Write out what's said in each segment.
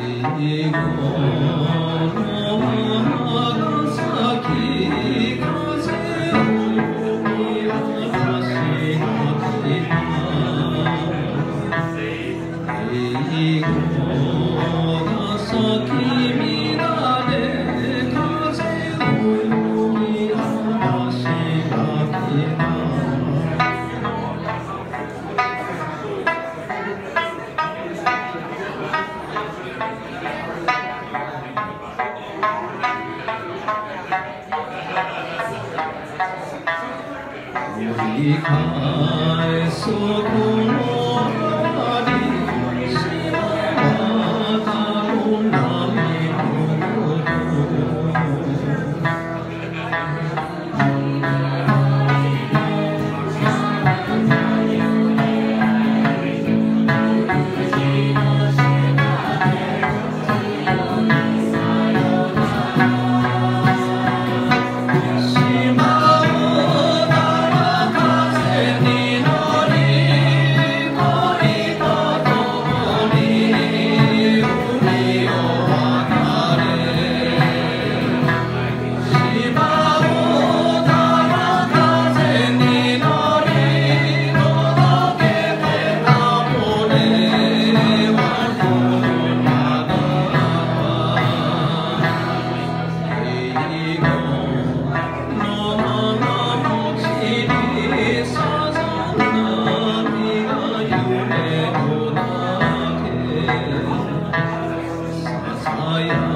Hare Om 离开，所不能。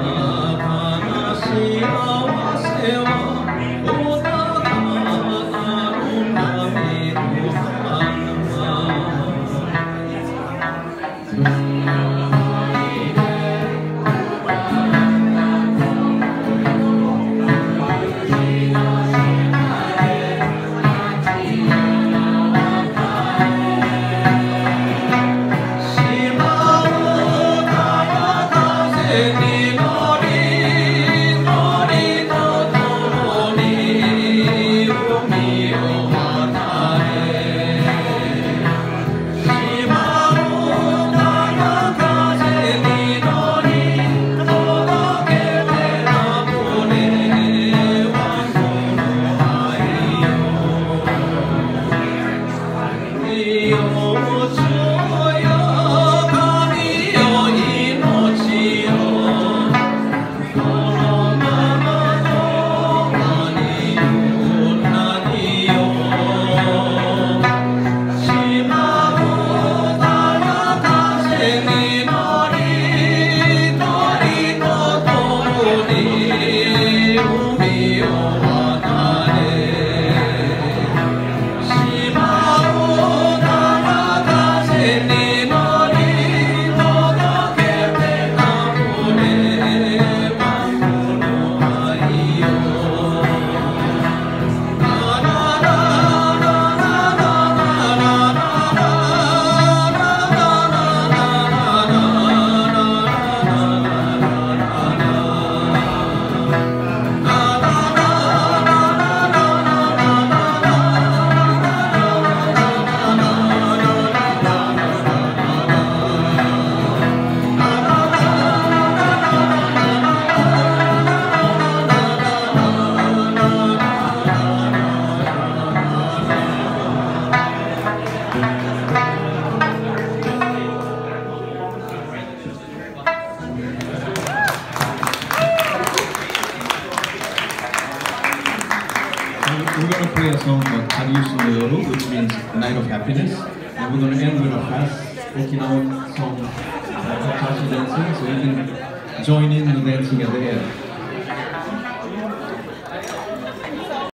아멘. we're going to play a song called Kariu Sundayoru, which means Night of Happiness. And we're going to end with a fast Okinawan song, uh, Kachachi dancing, so you can join in the dancing at the end.